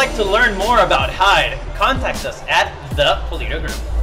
If you would like to learn more about Hyde, contact us at The Polito Group.